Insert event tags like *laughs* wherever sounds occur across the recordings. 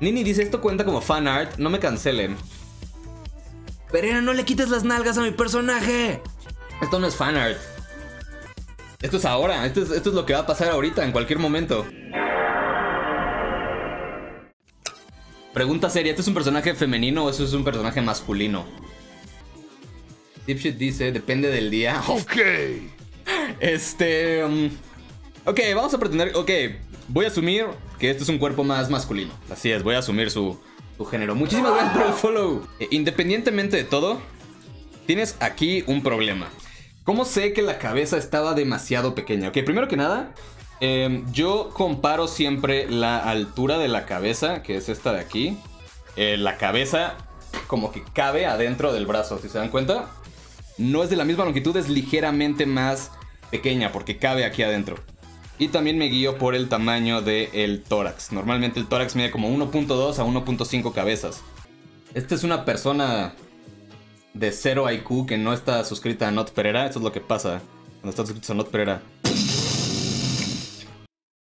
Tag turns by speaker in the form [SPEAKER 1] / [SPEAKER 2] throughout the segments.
[SPEAKER 1] Nini dice, esto cuenta como fan art, no me cancelen. Pereira, no le quites las nalgas a mi personaje. Esto no es fan art. Esto es ahora, esto es, esto es lo que va a pasar ahorita, en cualquier momento. Pregunta seria, ¿esto es un personaje femenino o eso es un personaje masculino? Dipshit dice, depende del día. *laughs*
[SPEAKER 2] Ok.
[SPEAKER 1] Este... um, ok, vamos a pretender... Ok, voy a asumir que este es un cuerpo más masculino. Así es, voy a asumir su, su género. Muchísimas gracias por el follow. Eh, independientemente de todo, tienes aquí un problema. ¿Cómo sé que la cabeza estaba demasiado pequeña? Ok, primero que nada, eh, yo comparo siempre la altura de la cabeza, que es esta de aquí. Eh, la cabeza como que cabe adentro del brazo, si se dan cuenta. No es de la misma longitud, es ligeramente más pequeña porque cabe aquí adentro. Y también me guío por el tamaño del tórax. Normalmente el tórax mide como 1.2 a 1.5 cabezas. Esta es una persona de 0 IQ que no está suscrita a Not Pereira. Eso es lo que pasa cuando están suscritos a Not Pereira.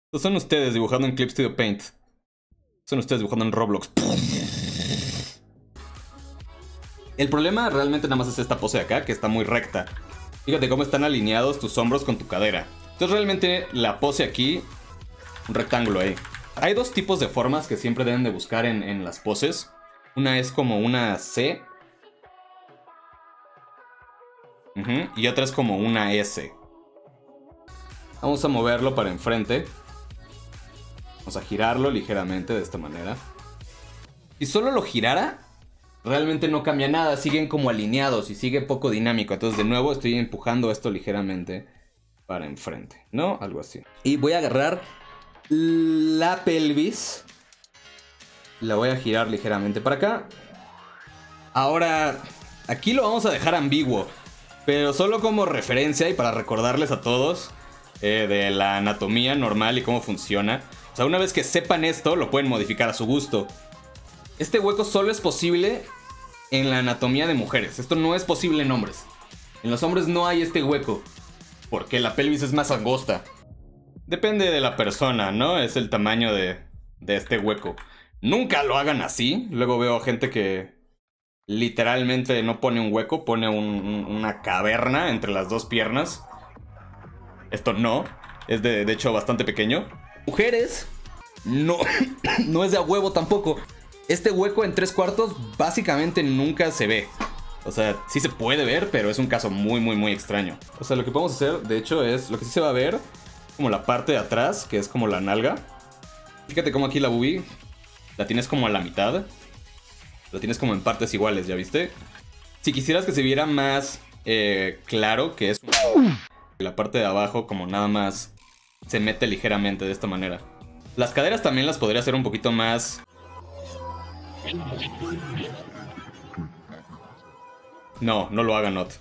[SPEAKER 1] Estos son ustedes dibujando en Clip Studio Paint. Son ustedes dibujando en Roblox. El problema realmente nada más es esta pose de acá, que está muy recta. Fíjate cómo están alineados tus hombros con tu cadera. Entonces realmente la pose aquí, un rectángulo ahí. Hay dos tipos de formas que siempre deben de buscar en, en las poses. Una es como una C. Y otra es como una S. Vamos a moverlo para enfrente. Vamos a girarlo ligeramente de esta manera. Si solo lo girara, realmente no cambia nada. Siguen como alineados y sigue poco dinámico. Entonces de nuevo estoy empujando esto ligeramente para enfrente, ¿no? Algo así. Y voy a agarrar la pelvis. La voy a girar ligeramente para acá. Ahora, aquí lo vamos a dejar ambiguo. Pero solo como referencia y para recordarles a todos eh, de la anatomía normal y cómo funciona. O sea, una vez que sepan esto, lo pueden modificar a su gusto. Este hueco solo es posible en la anatomía de mujeres. Esto no es posible en hombres. En los hombres no hay este hueco. Porque la pelvis es más angosta. Depende de la persona, ¿no? Es el tamaño de, de este hueco. Nunca lo hagan así. Luego veo gente que literalmente no pone un hueco, pone un- un- una caverna entre las dos piernas. Esto no. Es de, de hecho bastante pequeño. Mujeres, no, *coughs* no es de a huevo tampoco. Este hueco en tres cuartos básicamente nunca se ve. O sea, sí se puede ver, pero es un caso muy, muy, muy extraño. O sea, lo que podemos hacer, de hecho, es lo que sí se va a ver, como la parte de atrás, que es como la nalga. Fíjate cómo aquí la boobie la tienes como a la mitad. La tienes como en partes iguales, ¿ya viste? Si quisieras que se viera más eh, claro, que es la parte de abajo como nada más se mete ligeramente de esta manera. Las caderas también las podría hacer un poquito más... No, no lo haga Not.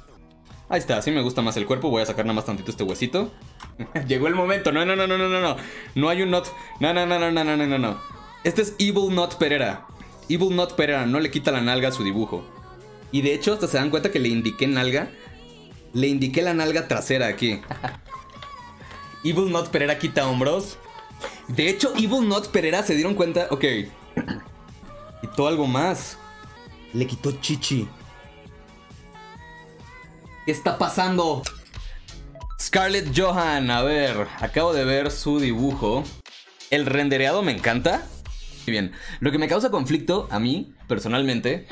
[SPEAKER 1] Ahí está, así me gusta más el cuerpo. Voy a sacar nada más tantito este huesito. Llegó el momento. No, no, no, no, no, no. No hay un Not. No, no, no, no, no, no, no, no. Este es Evil Not Pereira. Evil Not Pereira no le quita la nalga a su dibujo. Y de hecho, hasta se dan cuenta que le indiqué nalga. Le indiqué la nalga trasera aquí. Evil Not Pereira quita hombros. De hecho, Evil Not Pereira se dieron cuenta. Ok. Quitó algo más. Le quitó chichi. ¿Qué está pasando? Scarlett Johan, a ver, acabo de ver su dibujo. El rendereado me encanta. Muy bien, lo que me causa conflicto a mí, personalmente,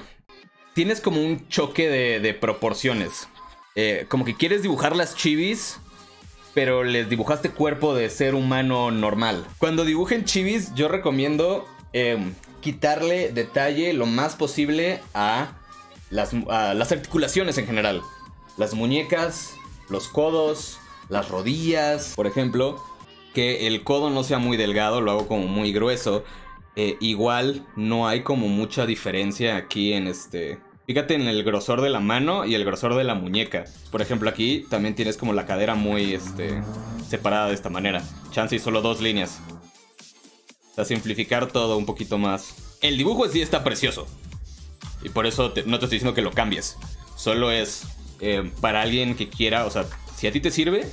[SPEAKER 1] tienes como un choque de, proporciones. Eh, como que quieres dibujar las chivis, pero les dibujaste cuerpo de ser humano normal. Cuando dibujen chivis, yo recomiendo eh, quitarle detalle lo más posible a las articulaciones en general. Las muñecas, los codos, las rodillas, por ejemplo. Que el codo no sea muy delgado, lo hago como muy grueso. Eh, igual no hay como mucha diferencia aquí en este... Fíjate en el grosor de la mano y el grosor de la muñeca. Por ejemplo, aquí también tienes como la cadera muy este, separada de esta manera. Chance y solo dos líneas. Sea, simplificar todo un poquito más. El dibujo en sí está precioso. Y por eso no te estoy diciendo que lo cambies. Solo es eh, para alguien que quiera, o sea, si a ti te sirve,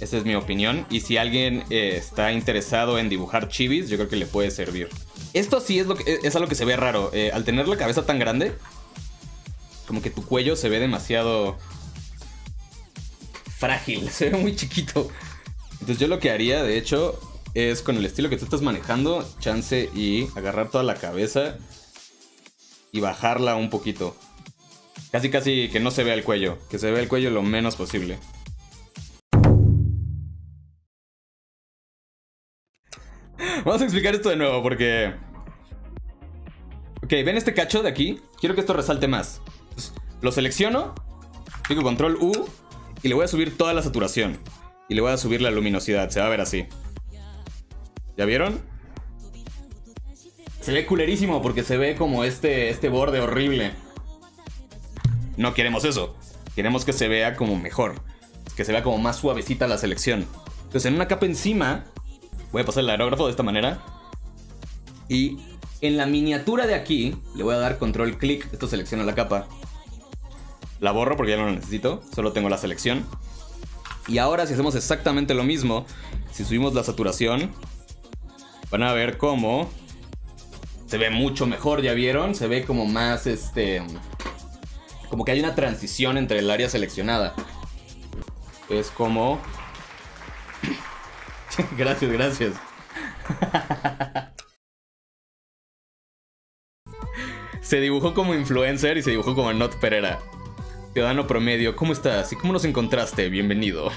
[SPEAKER 1] Esa es mi opinión. Y si alguien eh, está interesado en dibujar chivis, yo creo que le puede servir. Esto sí es, lo que, es algo que se ve raro. Eh, al tener la cabeza tan grande, como que tu cuello se ve demasiado frágil. *laughs* Se ve muy chiquito. Entonces yo lo que haría, de hecho, es con el estilo que tú estás manejando, chance y agarrar toda la cabeza y bajarla un poquito. Casi casi que no se vea el cuello, que se vea el cuello lo menos posible. *laughs* Vamos a explicar esto de nuevo porque... Ok, ven este cacho de aquí. Quiero que esto resalte más. lo selecciono, Tengo control U y le voy a subir toda la saturación. Y le voy a subir la luminosidad, se va a ver así. ¿Ya vieron? Se ve culerísimo porque se ve como este, este borde horrible. No queremos eso. Queremos que se vea como mejor. Que se vea como más suavecita la selección. Entonces en una capa encima, voy a pasar el aerógrafo de esta manera. Y en la miniatura de aquí, le voy a dar control clic. Esto selecciona la capa. La borro porque ya no la necesito. Solo tengo la selección. Y ahora si hacemos exactamente lo mismo, si subimos la saturación, van a ver cómo se ve mucho mejor, ¿ya vieron? Se ve como más, este... Como que hay una transición entre el área seleccionada. Es como... *laughs* gracias, gracias. se dibujó como influencer y se dibujó como Not Pereira. Ciudadano promedio, ¿cómo estás? ¿Y cómo nos encontraste? Bienvenido.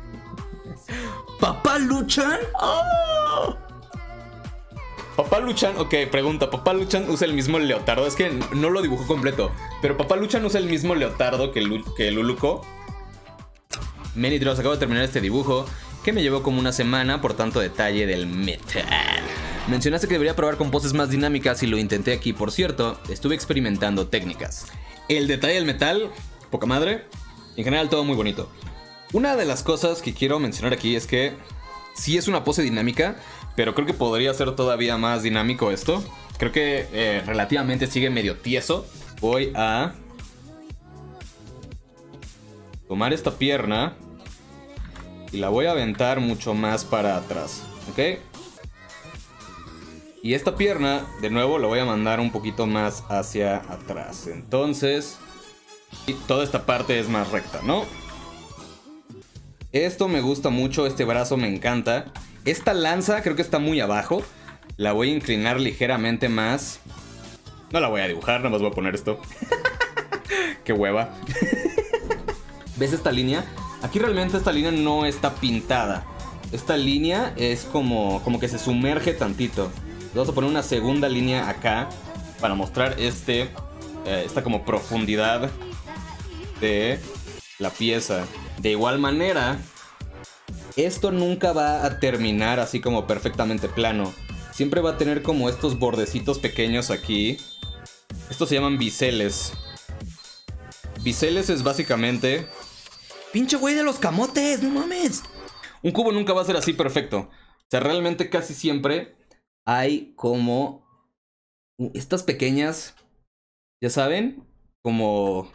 [SPEAKER 1] *laughs* ¿Papá Luchan? ¡Oh! Papá Luchan, ok, pregunta, ¿Papá Luchan usa el mismo leotardo? Es que no lo dibujó completo, pero Papá Luchan usa el mismo leotardo que, Lu que Luluco. Menidros, acabo de terminar este dibujo que me llevó como una semana por tanto detalle del metal. Mencionaste que debería probar con poses más dinámicas y lo intenté aquí, por cierto, estuve experimentando técnicas. El detalle del metal, poca madre, en general todo muy bonito. Una de las cosas que quiero mencionar aquí es que sí es una pose dinámica, pero creo que podría ser todavía más dinámico esto. Creo que eh, relativamente sigue medio tieso. Voy a tomar esta pierna y la voy a aventar mucho más para atrás. ¿Ok? Y esta pierna, de nuevo, la voy a mandar un poquito más hacia atrás. Entonces, toda esta parte es más recta, ¿no? Esto me gusta mucho, este brazo me encanta. Esta lanza creo que está muy abajo. La voy a inclinar ligeramente más. No la voy a dibujar, nada más voy a poner esto. *laughs* Qué hueva. *laughs* ¿Ves esta línea? Aquí realmente esta línea no está pintada. Esta línea es como, como que se sumerge tantito. Vamos a poner una segunda línea acá para mostrar este, eh, esta como profundidad de la pieza. De igual manera, esto nunca va a terminar así como perfectamente plano. Siempre va a tener como estos bordecitos pequeños aquí. Estos se llaman biseles. Biseles es básicamente... ¡Pinche güey de los camotes! ¡No mames! Un cubo nunca va a ser así perfecto. O sea, realmente casi siempre hay como... Estas pequeñas... Ya saben, como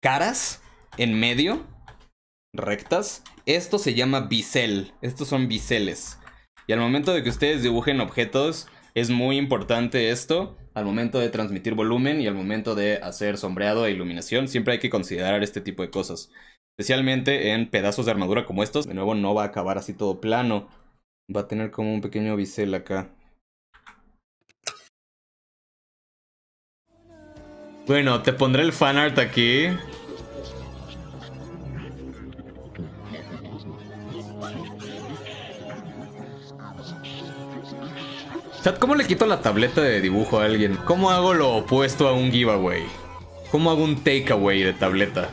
[SPEAKER 1] caras en medio, rectas, esto se llama bisel. Estos son biseles. Y al momento de que ustedes dibujen objetos, es muy importante esto. Al momento de transmitir volumen y al momento de hacer sombreado e iluminación, siempre hay que considerar este tipo de cosas. Especialmente en pedazos de armadura como estos. De nuevo, no va a acabar así todo plano. Va a tener como un pequeño bisel acá. Bueno, te pondré el fanart aquí. Chat, ¿cómo le quito la tableta de dibujo a alguien? ¿Cómo hago lo opuesto a un giveaway? ¿Cómo hago un takeaway de tableta?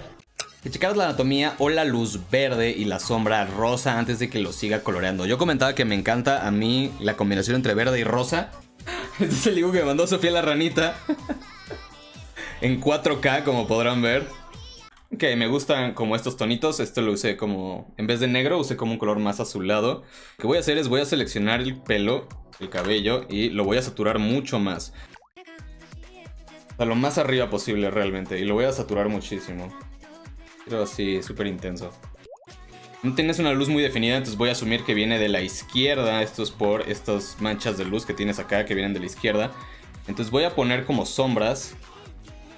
[SPEAKER 1] Que checaras la anatomía o la luz verde y la sombra rosa antes de que lo siga coloreando. Yo comentaba que me encanta a mí la combinación entre verde y rosa. *laughs* Este es el dibujo que me mandó Sofía la ranita. *laughs* en 4K, como podrán ver. Ok, me gustan como estos tonitos. Esto lo usé como, en vez de negro, usé como un color más azulado. Lo que voy a hacer es voy a seleccionar el pelo, el cabello, y lo voy a saturar mucho más. A lo más arriba posible realmente. Y lo voy a saturar muchísimo. Pero así, súper intenso. No tienes una luz muy definida, entonces voy a asumir que viene de la izquierda. Esto es por estas manchas de luz que tienes acá que vienen de la izquierda. Entonces voy a poner como sombras.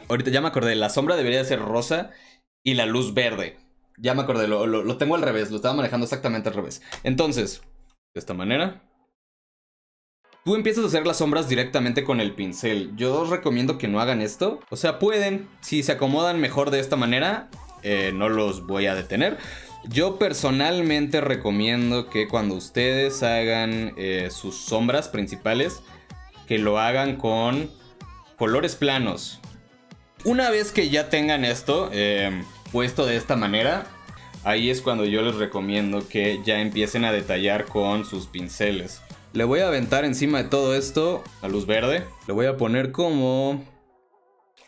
[SPEAKER 1] Ahorita ya me acordé, la sombra debería ser rosa y la luz verde. Ya me acordé, lo, tengo al revés, lo estaba manejando exactamente al revés. Entonces, de esta manera. Tú empiezas a hacer las sombras directamente con el pincel. Yo os recomiendo que no hagan esto. O sea, pueden, si se acomodan mejor de esta manera, eh, no los voy a detener. Yo personalmente recomiendo que cuando ustedes hagan eh, sus sombras principales, que lo hagan con colores planos. Una vez que ya tengan esto eh, puesto de esta manera, ahí es cuando yo les recomiendo que ya empiecen a detallar con sus pinceles. Le voy a aventar encima de todo esto la luz verde. Le voy a poner como...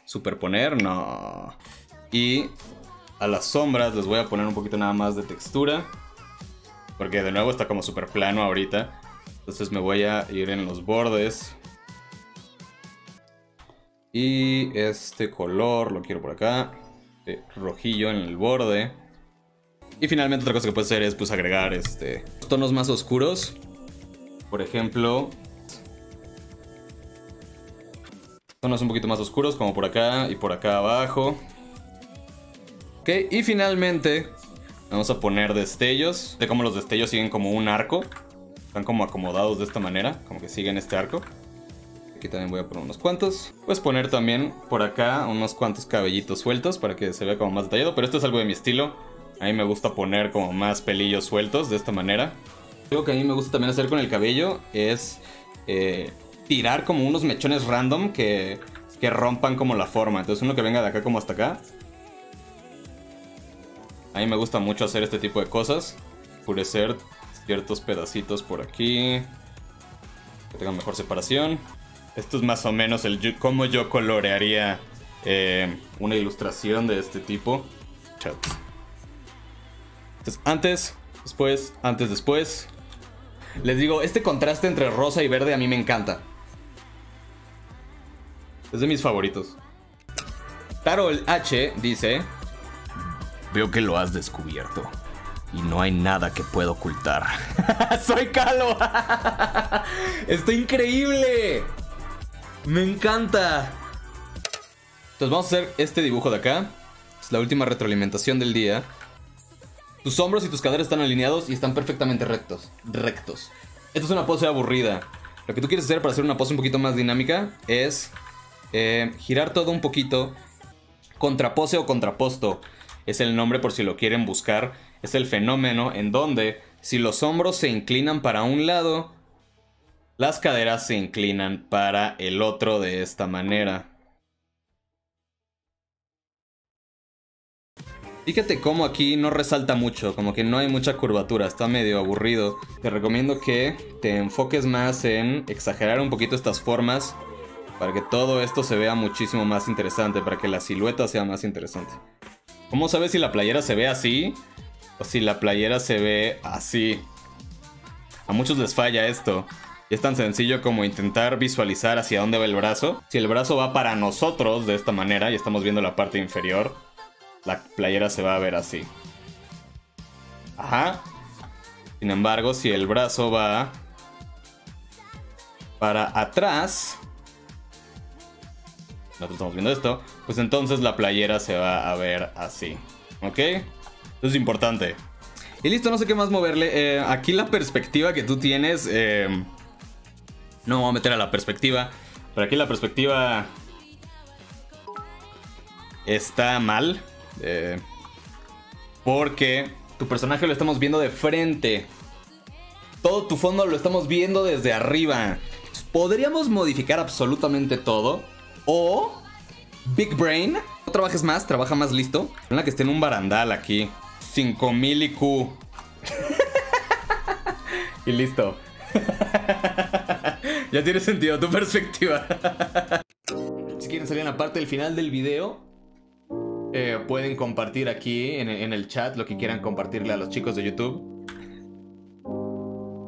[SPEAKER 1] Superponer, no. Y a las sombras les voy a poner un poquito nada más de textura. Porque de nuevo está como súper plano ahorita. Entonces me voy a ir en los bordes. Y este color lo quiero por acá. rojillo en el borde. Y finalmente otra cosa que puedo hacer es pues agregar este tonos más oscuros. Por ejemplo, tonos un poquito más oscuros como por acá y por acá abajo. Ok, y finalmente vamos a poner destellos. De cómo los destellos siguen como un arco. Están como acomodados de esta manera, como que siguen este arco. Aquí también voy a poner unos cuantos. Puedes poner también por acá unos cuantos cabellitos sueltos para que se vea como más detallado. Pero esto es algo de mi estilo. A mí me gusta poner como más pelillos sueltos de esta manera. Algo que a mí me gusta también hacer con el cabello es eh, tirar como unos mechones random que, que rompan como la forma. Entonces uno que venga de acá como hasta acá. A mí me gusta mucho hacer este tipo de cosas. Purecer ciertos pedacitos por aquí. Que tengan mejor separación. Esto es más o menos el cómo yo colorearía eh, una ilustración de este tipo. Chat. Entonces, antes, después, antes, después. Les digo, este contraste entre rosa y verde a mí me encanta. Es de mis favoritos. Tarol H dice... Veo que lo has descubierto. Y no hay nada que pueda ocultar. *laughs* ¡Soy Calo! *laughs* ¡Está increíble! ¡Me encanta! Entonces vamos a hacer este dibujo de acá. Es la última retroalimentación del día. Tus hombros y tus caderas están alineados y están perfectamente rectos. Rectos. Esta es una pose aburrida. Lo que tú quieres hacer para hacer una pose un poquito más dinámica es eh, girar todo un poquito. Contrapose o contraposto es el nombre por si lo quieren buscar. Es el fenómeno en donde si los hombros se inclinan para un lado, las caderas se inclinan para el otro de esta manera. Fíjate cómo aquí no resalta mucho, como que no hay mucha curvatura, está medio aburrido. Te recomiendo que te enfoques más en exagerar un poquito estas formas para que todo esto se vea muchísimo más interesante, para que la silueta sea más interesante. ¿Cómo sabes si la playera se ve así o si la playera se ve así? A muchos les falla esto. Es tan sencillo como intentar visualizar hacia dónde va el brazo. Si el brazo va para nosotros de esta manera y estamos viendo la parte inferior, la playera se va a ver así. Ajá. Sin embargo, si el brazo va para atrás, nosotros estamos viendo esto, pues entonces la playera se va a ver así. ¿Ok? Eso es importante. Y listo, no sé qué más moverle. Eh, aquí la perspectiva que tú tienes... Eh, no me voy a meter a la perspectiva. Pero aquí la perspectiva... Está mal. Eh, porque tu personaje lo estamos viendo de frente. Todo tu fondo lo estamos viendo desde arriba. Podríamos modificar absolutamente todo. O Big Brain. No trabajes más, trabaja más listo. En la que esté en un barandal aquí. 5000 IQ. *laughs* y listo. *laughs* ya tiene sentido tu perspectiva. si quieren salir en la parte del final del video, eh, pueden compartir aquí en, en, el chat lo que quieran compartirle a los chicos de YouTube.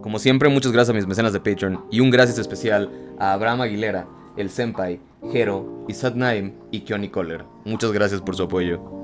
[SPEAKER 1] Como siempre, muchas gracias a mis mecenas de Patreon y un gracias especial a Abraham Aguilera, el Senpai, Hero, Isad Naim y Keoni Kohler. Muchas gracias por su apoyo.